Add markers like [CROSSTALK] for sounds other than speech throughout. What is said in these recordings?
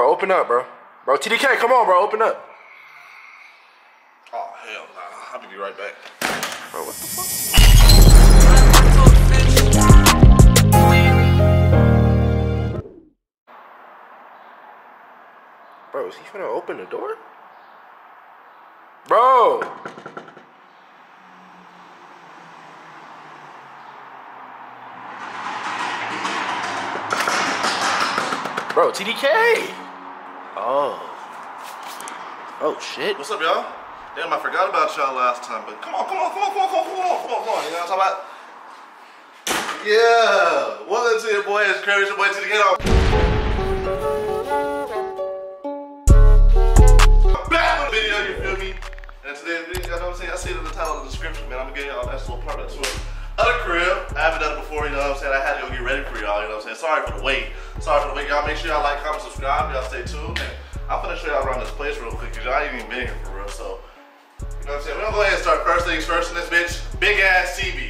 Bro, open up, bro. Bro, TDK, come on, bro, open up. Oh, hell nah. I'll be right back. Bro, what the fuck? Bro, is he gonna open the door? Bro! Bro, TDK! Oh. Shit. What's up, y'all? Damn, I forgot about y'all last time, but come on, come on, come on, come on, come on, come on, come on, come on. You know what I'm talking about? Yeah. Welcome to your boy, it's Curry, your boy, to the get off. Back with video, you feel me? And today's video, you know what I'm saying? I see it in the title of the description, man. I'm gonna get y'all nice little tour of the crib. I haven't done it before, you know what I'm saying? I had to go get ready for y'all, you know what I'm saying? Sorry for the wait. Sorry for the wait, y'all. Make sure y'all like, comment, subscribe. Y'all stay tuned. And I'm gonna show y'all around this place real quick, because y'all ain't even been here for real, so. You know what I'm saying? We're gonna go ahead and start first things first in this bitch. Big ass TV.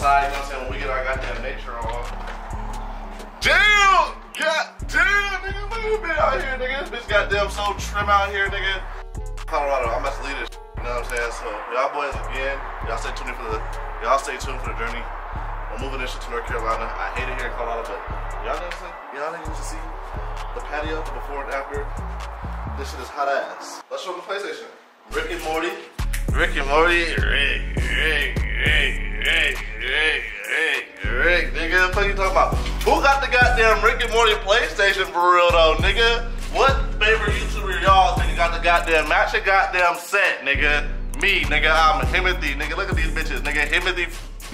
Outside, you know what I'm saying? When we get our goddamn nature on. Damn! God damn, nigga, look at me out here, nigga. This bitch goddamn so trim out here, nigga. Colorado, I'm about to lead this. You know what I'm saying? So, y'all boys again, y'all stay tuned for the, y'all stay tuned for the journey. We're moving this shit to North Carolina. I hate it here in Colorado, but y'all know what I'm saying? Y'all niggas to see the patio, before and after. This shit is hot ass. Let's show them the PlayStation. Rick and Morty. Rick and Morty. Rick, Rick, you talking about? Who got the goddamn Rick and Morty PlayStation for real though, nigga? What favorite YouTuber y'all nigga got the goddamn match a goddamn set, nigga? Me, nigga, I'm Timothy, nigga. Look at these bitches, nigga. Timothy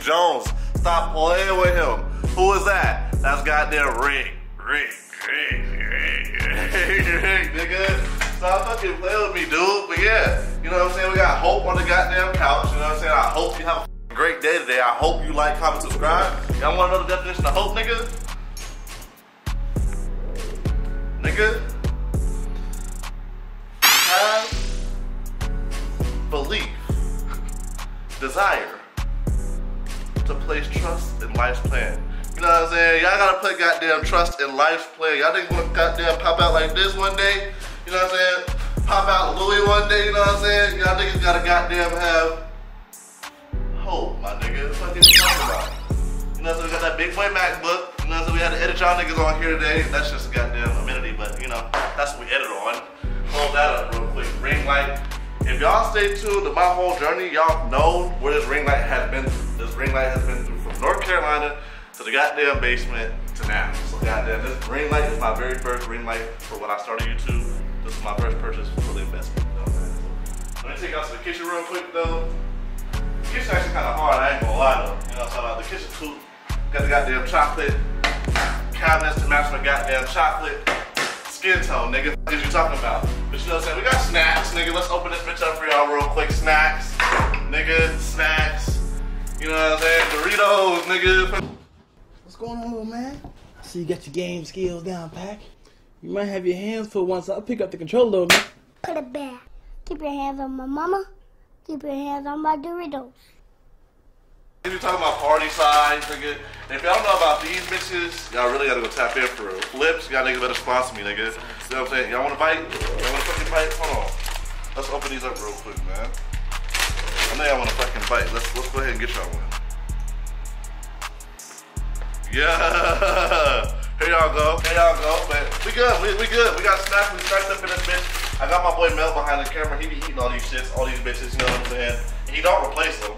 Jones. Stop playing with him. Who is that? That's goddamn Rick. Rick, Rick, Rick, Rick, [LAUGHS] Rick, nigga. Stop fucking playing with me, dude. But yeah, you know what I'm saying? We got Hope on the goddamn couch. You know what I'm saying? I hope you have a great day today. I hope you like, comment, subscribe. Y'all want the definition of hope, nigga? Nigga? Have belief, desire to place trust in life's plan. You know what I'm saying? Y'all gotta put goddamn trust in life's plan. Y'all think gonna goddamn pop out like this one day? You know what I'm saying? Pop out Louis one day, you know what I'm saying? Y'all niggas gotta goddamn have hope, my nigga. The talking about? Know, so we got that big boy MacBook. You know, so we had to edit y'all niggas on here today. That's just a goddamn amenity, but you know, that's what we edit on. Hold that up real quick. Ring light. If y'all stay tuned to my whole journey, y'all know where this ring light has been through. This ring light has been through from North Carolina to the goddamn basement to now. So goddamn, this ring light is my very first ring light for when I started YouTube. This is my first purchase for the investment. So, let me take y'all to the kitchen real quick though. The kitchen actually kind of hard, I ain't gonna lie though. You know I'm talking? The kitchen too. Got the goddamn chocolate cabinets to match my goddamn chocolate skin tone, nigga. What is you talking about? But you know what I'm saying? We got snacks, nigga. Let's open this bitch up for y'all real quick. Snacks, nigga, snacks. You know what I'm saying? Doritos, nigga. What's going on, little man? I see you got your game skills down, Pack. You might have your hands full once I'll pick up the controller, though, man. Put it back. Keep your hands on my mama. Keep your hands on my Doritos. If you talking about party size, nigga, if y'all know about these bitches, y'all really gotta go tap in for real. Flips, y'all niggas better sponsor me, nigga. You know what I'm saying? Y'all wanna bite? Y'all wanna fucking bite? Hold on. Let's open these up real quick, man. I know y'all wanna fucking bite. Let's let's go ahead and get y'all one. Yeah. [LAUGHS] Here y'all go. Here y'all go. But we good. We, we good. We got snacks. We stacked up in this bitch. I got my boy Mel behind the camera. He be eating all these shits, all these bitches. You know what I'm saying? He don't replace them.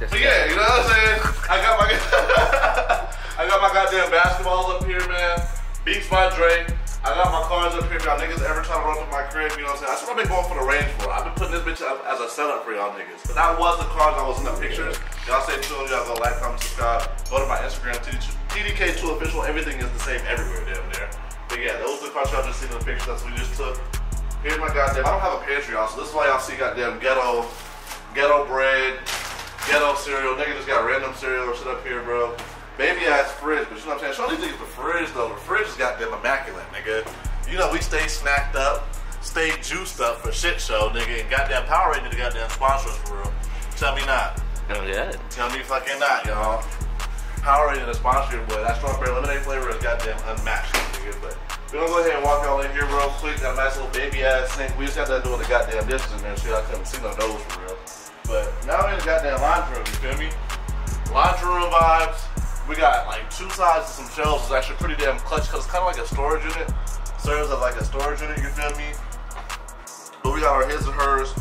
But yeah, you know what I'm saying? I got my [LAUGHS] I got my goddamn basketballs up here, man. Beats by Dre. I got my cars up here. If y'all niggas ever try to run up my crib, you know what I'm saying? That's what I've been going for the range for. I've been putting this bitch up as a setup for y'all niggas. But that was the cars I was in the pictures. Y'all stay tuned. Y'all go like, comment, subscribe. Go to my Instagram, TDK2 official. Everything is the same everywhere, damn there. But yeah, those are the cars y'all just seen in the pictures that's we just took. Here's my goddamn. I don't have a pantry, y'all, so this is why y'all see goddamn ghetto, ghetto bread, ghetto cereal. Nigga just got random cereal or shit up here, bro. Baby ass fridge, but you know what I'm saying? Show these niggas the fridge though. The fridge is goddamn immaculate, nigga. You know we stay snacked up, stay juiced up for shit show, nigga. And goddamn Powerade need to goddamn sponsors for real. Tell me not. Oh yeah. Tell me fucking not, y'all. Powerade and a sponsor, but that strawberry lemonade flavor is goddamn unmatched, nigga. But we're gonna go ahead and walk y'all in here real quick. Got a nice little baby ass sink. We just got that doing the goddamn dishes in there, shit. I couldn't see no nose for real. But now we're in the goddamn laundry room, you feel me? Laundry room vibes. We got like two sides of some shelves. It's actually pretty damn clutch because it's kind of like a storage unit. Serves as like a storage unit, you feel me? But we got our his and hers.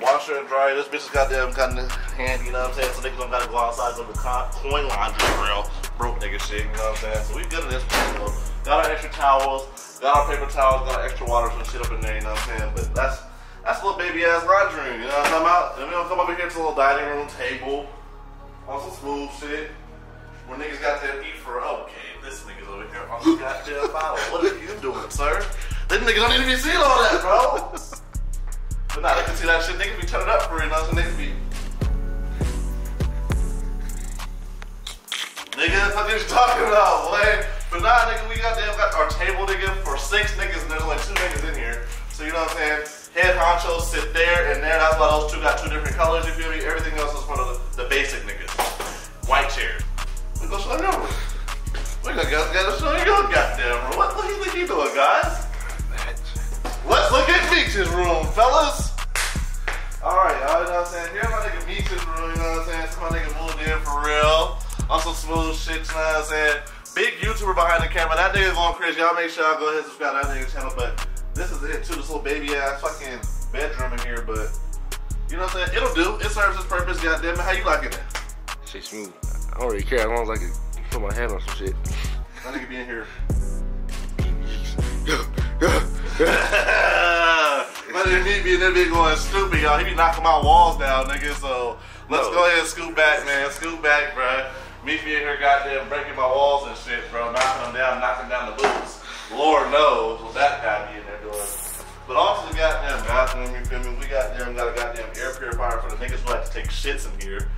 Washer and dryer. This bitch is goddamn kind of handy, you know what I'm saying? So niggas don't gotta go outside of the co- coin laundry real broke nigga shit, you know what I'm saying? So we good in this bitch, though. Got our extra towels, got our paper towels, got our extra water and shit up in there, you know what I'm saying? But that's that's a little baby ass laundry room, you know what I'm talking about? And we come over here to a little dining room table on some smooth shit. Where niggas got to eat for oh, okay, this nigga's over here on the goddamn bottle. What are you doing, sir? Them niggas don't to be seeing all that, bro. But now they can see that shit. Niggas be turning up for it, you know, so niggas be. Nigga, what you talking about, boy? But nah, nigga, we got damn got our table, nigga, for six niggas, and there's only two niggas in here. So you know what I'm saying? Head honchos sit there and there. That's why those two got two different colors. You feel me? Everything else is for the, the basic niggas. White chairs. We go show them. We gonna go, gotta show you your goddamn room. What, do you think you doing, guys? Let's look at Meech's room, fellas. Alright, y'all, you know what I'm saying? Here's my nigga Meech's room, you know what I'm saying? So my nigga moved in for real. On some smooth shit, you know what I'm saying? Big YouTuber behind the camera. That nigga going crazy. Y'all make sure y'all go ahead and subscribe to that nigga's channel. But this is it too, this little baby ass fucking bedroom in here, but you know what I'm saying? It'll do. It serves its purpose, goddamn it. How you liking it? Shit smooth. I don't really care as long as I can put my hand on some shit. That nigga be in here. [LAUGHS] My nigga need be in that bitch going stupid, y'all. He be knocking my walls down, nigga. So let's No. go ahead and scoot back, man. Scoot back, bruh. Me be in here goddamn breaking my walls and shit, bro. Knocking them down, knocking down the boots. Lord knows what that guy be in there doing. But also the goddamn bathroom, you feel me? We goddamn got a goddamn air purifier for the niggas who like to take shits in here.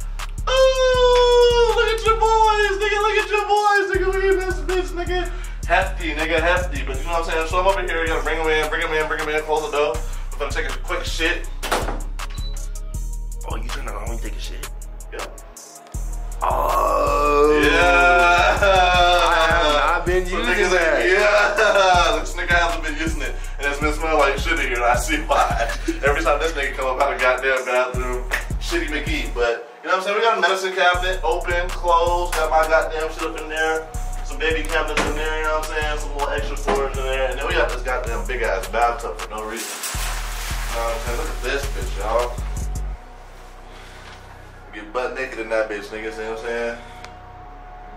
Ooh, look at your boys, nigga, look at your boys, nigga, we in this bitch, nigga. Hefty, nigga, hefty. But you know what I'm saying? So I'm over here, you gotta bring him in, bring him in, bring him in, close the door. We're gonna take a quick shit. Been smelling like shit in here, and I see why. [LAUGHS] Every time this nigga come up out of goddamn bathroom, shitty McGee. But, you know what I'm saying? We got a medicine cabinet, open, closed, got my goddamn shit up in there. Some baby cabinets in there, you know what I'm saying? Some little extra storage in there. And then we got this goddamn big ass bathtub for no reason. You know what I'm saying? Look at this bitch, y'all. Get butt naked in that bitch, nigga, see what I'm saying?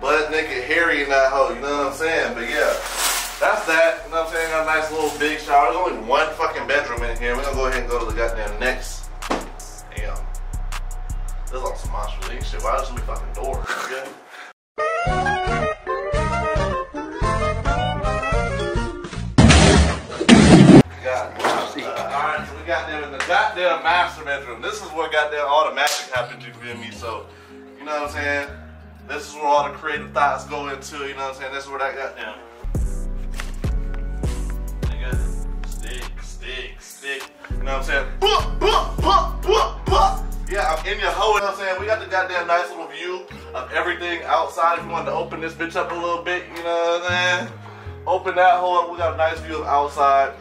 butt naked, hairy in that hoe, you know what I'm saying? But yeah, that's that. You know what I'm saying? Got a nice little big shower. There's only one fucking bedroom in here. We're gonna go ahead and go to the goddamn next. Damn. This is some monster league shit. Why does so fucking doors? nigga? God. Uh, Alright, so we got them in the goddamn master bedroom. This is where goddamn all the magic happens, you feel me? So, you know what I'm saying? This is where all the creative thoughts go into, you know what I'm saying? This is where that goddamn. Goddamn nice little view of everything outside. If you wanted to open this bitch up a little bit, you know what I'm saying? Open that hole up. We got a nice view of outside.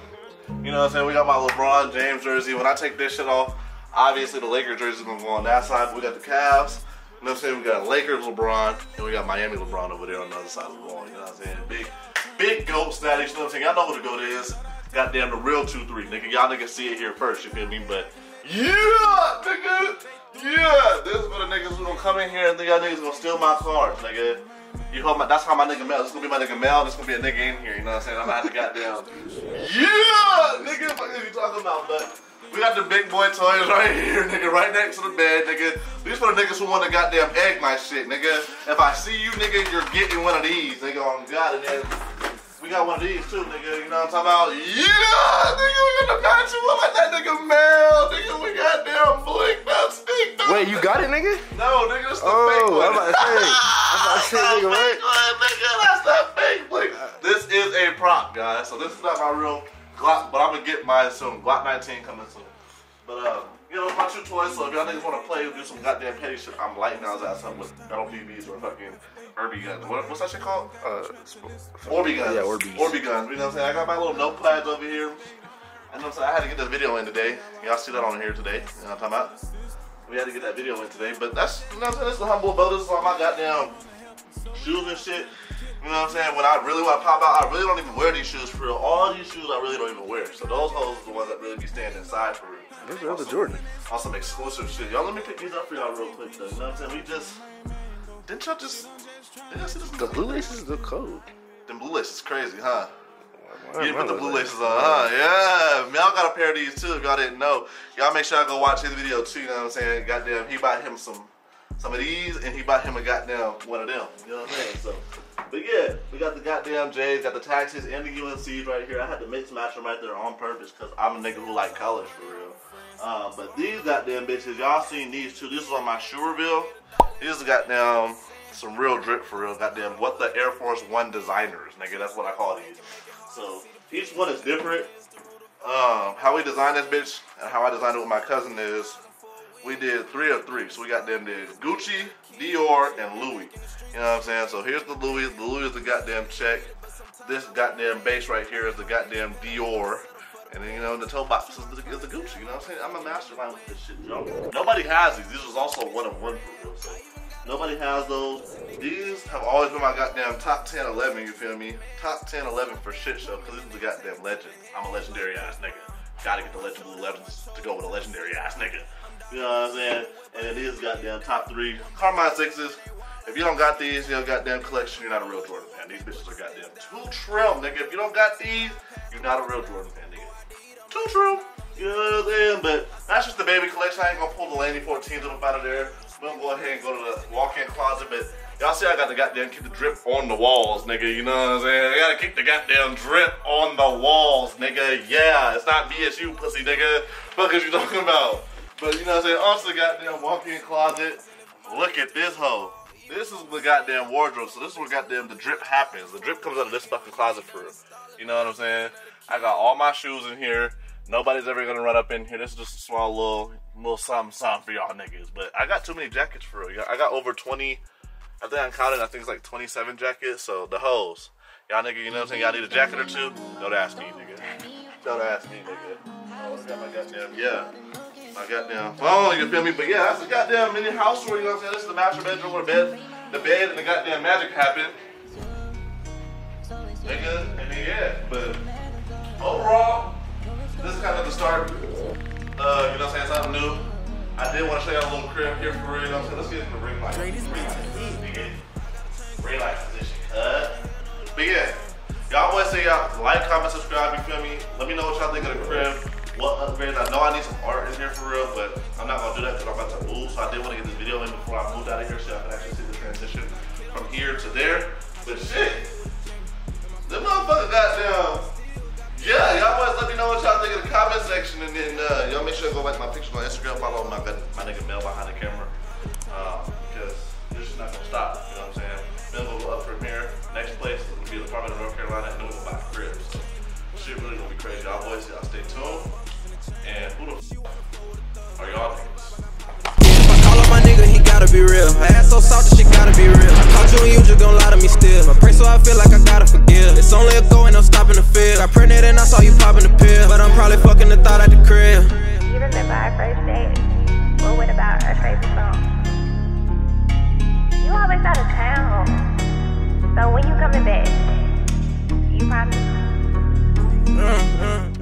You know what I'm saying? We got my LeBron James jersey. When I take this shit off, obviously the Lakers jersey is gonna go on that side. We got the Cavs. You know what I'm saying? We got Lakers LeBron, and we got Miami LeBron over there on the other side of the wall. You know what I'm saying? Big, big goat status. You know what I'm saying? Y'all know who the goat is. Goddamn, the real 2-3. Nigga, y'all niggas see it here first, you feel me? But, yeah, nigga! Yeah! This is for the niggas who gonna come in here and think y'all niggas gonna steal my cars, nigga. You hold my, that's how my nigga Mel. This gonna be my nigga Mel. This gonna be a nigga in here. You know what I'm saying? I'm have to goddamn. Yeah, nigga. What are you talking about? But we got the big boy toys right here, nigga. Right next to the bed, nigga. These for the niggas who want to goddamn egg my shit, nigga. If I see you, nigga, you're getting one of these, nigga. On God, and we got one of these too, nigga. You know what I'm talking about? Yeah, nigga, we got the matching one like that nigga Mel. Nigga, we got damn blink that stick. Wait, you got it, nigga? No, nigga, that's the Oh, fake one. I'm about to say. I'm about to say, [LAUGHS] That's nigga, the what? one, nigga. That's that fake blink. This is a prop, guys. So this is not my real Glock, but I'm gonna get mine soon. Glock 19 coming soon. But uh, you know, it's my two toys. So if y'all niggas wanna play, do some goddamn petty shit, I'm lighting y'all's ass up with metal BBs or fucking Irby guns. What, what's that shit called? Uh, Orby guns. Yeah, Orbeez. Orby guns. You know what I'm saying? I got my little notepads over here. I know what I'm saying? I had to get this video in today. Y'all see that on here today. You know what I'm talking about? We had to get that video in today. But that's, you know what I'm saying? This is the humble abode. This is all my goddamn shoes and shit. You know what I'm saying? When I really want to pop out, I really don't even wear these shoes for real. All these shoes I really don't even wear. So those hoes are the ones that really be staying inside for real. Are the Jordan. On some exclusive shit. Y'all let me pick these up for y'all real quick though. You know what I'm saying? We just, didn't y'all just, didn't y'all see this? The blue laces, the code. Them blue laces is crazy, huh? Why You put the blue laces on, huh? Yeah. Y'all got a pair of these too if y'all didn't know. Y'all make sure y'all go watch his video too, you know what I'm saying? Goddamn, he bought him some some of these and he bought him a goddamn one of them. You know what I'm saying? So but yeah, we got the goddamn J's, got the Taxis and the UNCs right here. I had to mix match them right there on purpose because I'm a nigga who like colors real. Uh, but these goddamn bitches, y'all seen these too. This is on my shoe reveal. These goddamn some real drip for real. Goddamn, what the Air Force One designers, nigga. That's what I call these. So each one is different. Um, how we designed this bitch and how I designed it with my cousin is we did three of three. So we got them did Gucci, Dior, and Louis. You know what I'm saying? So here's the Louis. The Louis is the goddamn check. This goddamn base right here is the goddamn Dior. And then, you know, the toe box is the, is the Gucci. You know what I'm saying? I'm a mastermind with this shit, yo. Nobody has these. These was also one of one for real. So nobody has those. These have always been my goddamn top 10, 11, you feel me? Top 10, 11 for shit show, because this is a goddamn legend. I'm a legendary ass nigga. Gotta get the legend blue legends to go with a legendary ass nigga. You know what I'm saying? And then these goddamn top three Carmine sixes. If you don't got these, you know, goddamn collection, you're not a real Jordan fan. These bitches are goddamn too trim, nigga. If you don't got these, you're not a real Jordan fan. Too true. You know what I'm saying? But that's just the baby collection. I ain't gonna pull the Laney 14s up out of there. We're gonna go ahead and go to the walk-in closet. But y'all see I got the goddamn keep the drip on the walls, nigga. You know what I'm saying? I gotta keep the goddamn drip on the walls, nigga. Yeah, it's not BSU, pussy, nigga. Fuck is you talking about? But you know what I'm saying? Also goddamn walk-in closet. Look at this hoe. This is the goddamn wardrobe. So this is where goddamn the drip happens. The drip comes out of this fucking closet for real. You know what I'm saying? I got all my shoes in here. Nobody's ever gonna run up in here. This is just a small little little something for y'all niggas. But I got too many jackets for real. I got over 20. I think I counted. I think it's like 27 jackets. So the hoes, y'all nigga, you know what I'm saying? Y'all need a jacket or two? Don't ask me, nigga. Don't ask me, nigga. Oh, I got my goddamn yeah. My goddamn phone, you feel me? But yeah, that's the goddamn mini house where you know what I'm saying? This is the master bedroom where bed, the bed and the goddamn magic happen. Nigga, and yeah, but overall, this is kind of the start. Uh, you know what I'm saying? Something new. I did want to show y'all a little crib here for real. You know what I'm saying? Let's get in the ring light. Ring light. Nigga. Ring light position. Uh, but yeah, y'all boys say y'all like, comment, subscribe. You feel me? Let me know what y'all think of the crib. What upgrades? I know I need some art in here for real, but I'm not gonna do that because I'm about to move. So I sure to go back to my pictures on Instagram, follow my, my nigga Mel behind the camera. Uh, um, because this is not gonna stop, you know what I'm saying? Mel will up from here. Next place is gonna be the apartment in North Carolina and then we'll buy a crib. So shit really gonna be crazy. Y'all boys, y'all stay tuned. And who the f are y'all niggas? If I call up my nigga, he gotta be real. My ass so soft, this shit gotta be real. I caught you and you just gon' lie to me still. I pray so I feel like I gotta forgive. It's only a go and I'm stopping the field. I printed and I saw you popping the pill. But I'm probably fucking the thought at the crib remember our first date? Or what about our favorite song? You always out of town. So when you coming back? You promise? Mm-hmm.